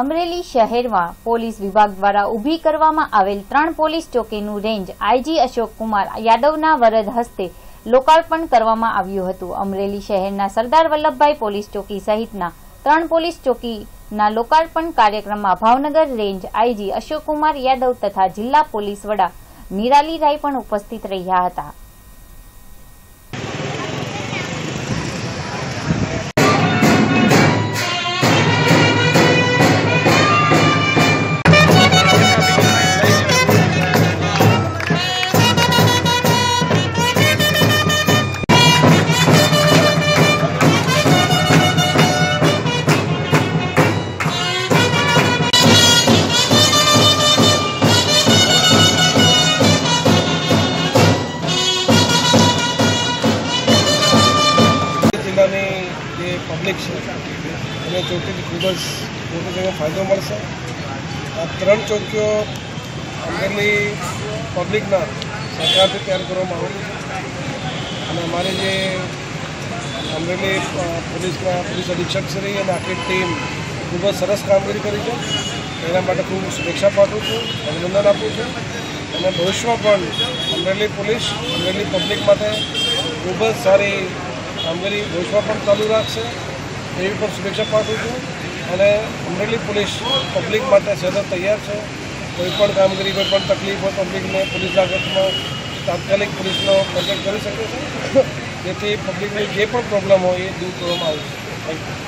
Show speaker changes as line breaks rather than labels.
અમરેલી શહેરમાં પોલીસ વિભાગ દ્વારા ઊભી કરવામાં આવેલ ત્રણ પોલીસ ચોકીનું રેન્જ આઈજી અશોક કુમાર યાદવના વરદ હસ્તે લોકાર્પણ કરવામાં આવ્યું હતું. અમરેલી શહેરના સરદાર વલ્લભભાઈ પોલીસ ચોકી સહિતના ત્રણ પોલીસ ચોકીના લોકાર્પણ કાર્યક્રમમાં ભાવનગર રેન્જ આઈજી અશોકકુમાર યાદવ તથા જિલ્લા પોલીસ વડા નિરાલી રાય પણ ઉપસ્થિત રહ્યા હતા.
પબ્લિક છે. એને ચોકીથી ખૂબ જ મોટો તેનો ફાયદો મળશે. આ ત્રણ ચોકીઓ અંદરની પબ્લિકના સરકારથી તૈયાર કરવામાં આવેલી છે અને અમારી જે અમરેલી પોલીસના પોલીસ અધિક્ષક શ્રી અને આખી ટીમ ખૂબ જ સરસ કામગીરી કરી છે. એના માટે ખૂબ શુભેચ્છા પાઠવું છું, અભિનંદન આપું છું. અને ભવિષ્યમાં પણ અમરેલી પોલીસ અમરેલી પબ્લિક માટે ખૂબ જ સારી કામગીરી ભવિષ્યમાં પણ ચાલુ રાખશે, એવી પણ શુભેચ્છા પાઠવું છું. અને અમરેલી પોલીસ પબ્લિક માટે સતત તૈયાર છે. કોઈ પણ કામગીરી કોઈ પણ તકલીફ હોય પબ્લિકને પોલીસ લાગતમાં તાત્કાલિક પોલીસનો કોન્ટેક્ટ કરી શકે છે. જેથી પબ્લિકની જે પણ પ્રોબ્લેમ હોય એ દૂર કરવામાં આવશે થેન્ક યુ